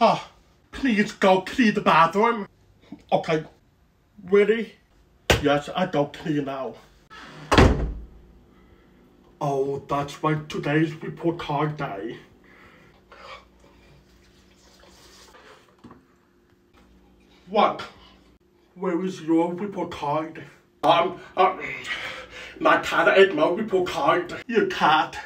Oh, please go clean the bathroom. Okay. Ready? Yes, I go clean now. Oh, that's why Today's report card day. What? Where is your report card? Um, um, my cat ate my report card. Your cat.